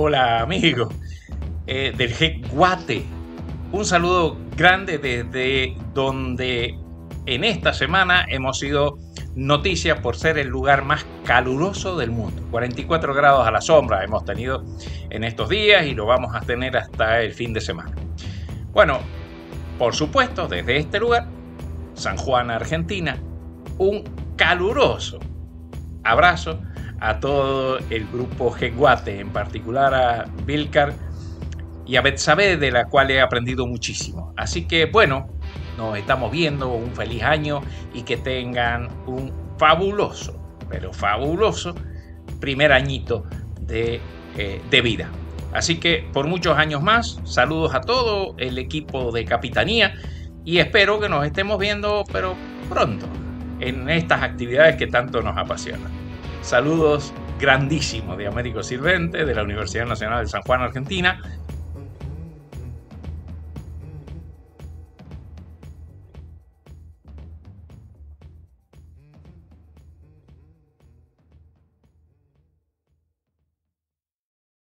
Hola amigos eh, del G Guate. Un saludo grande desde donde en esta semana hemos sido noticia por ser el lugar más caluroso del mundo. 44 grados a la sombra hemos tenido en estos días y lo vamos a tener hasta el fin de semana. Bueno, por supuesto, desde este lugar, San Juan, Argentina, un caluroso abrazo a todo el grupo Jeguate, en particular a Vilcar y a Betsabe, de la cual he aprendido muchísimo. Así que bueno, nos estamos viendo, un feliz año y que tengan un fabuloso, pero fabuloso primer añito de, eh, de vida. Así que por muchos años más, saludos a todo el equipo de Capitanía y espero que nos estemos viendo, pero pronto, en estas actividades que tanto nos apasionan. Saludos grandísimos de Américo Silvente, de la Universidad Nacional de San Juan, Argentina,